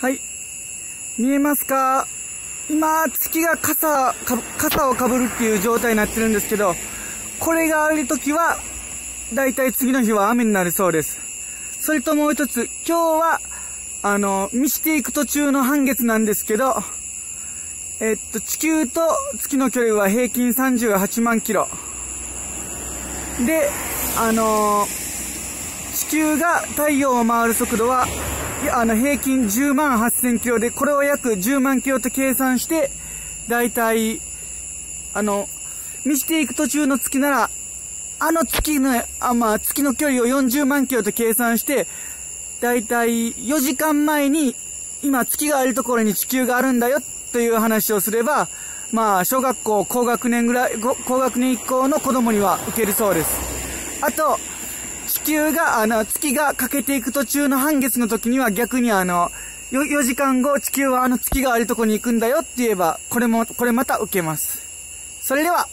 はい。見えますか？今、月が傘、か傘をかぶるっていう状態になってるんですけど、これがあるときは、だいたい次の日は雨になるそうです。それともう一つ、今日は、あの、見していく途中の半月なんですけど、えっと、地球と月の距離は平均38万キロ。で、あのー、地球が太陽を回る速度は、あの、平均10万8000キロで、これを約10万キロと計算して、だいたい、あの、見していく途中の月なら、あの月の、あ、まあ、月の距離を40万キロと計算して、だいたい4時間前に、今月があるところに地球があるんだよという話をすれば、まあ、小学校高学年ぐらい、高学年以降の子供には受けるそうです。あと、地球が、あの、月が欠けていく途中の半月の時には逆にあの、4, 時間後、地球はあの月があるとこに行くんだよって言えば、これも、これまた受けます。それでは、